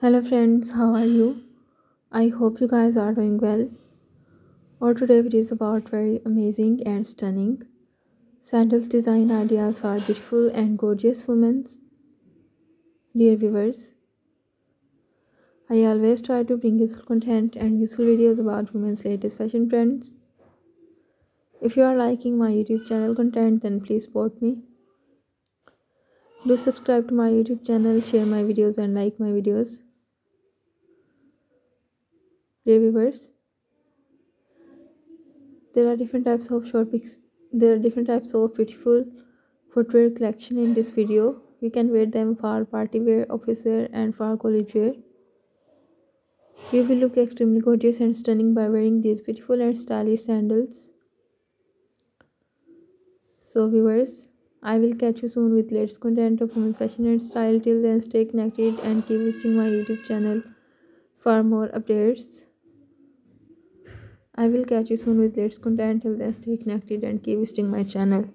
Hello friends, how are you? I hope you guys are doing well. Our today video is about very amazing and stunning sandals design ideas for beautiful and gorgeous women. Dear viewers, I always try to bring useful content and useful videos about women's latest fashion trends. If you are liking my YouTube channel content, then please support me. Do subscribe to my YouTube channel, share my videos and like my videos. Viewers, there are different types of short pics. There are different types of beautiful footwear collection in this video. You can wear them for party wear, office wear and for college wear. You will look extremely gorgeous and stunning by wearing these beautiful and stylish sandals. So viewers, I will catch you soon with latest content of women's fashion and style. Till then, stay connected and keep visiting my YouTube channel for more updates. I will catch you soon with latest content. Till then, stay connected and keep visiting my channel.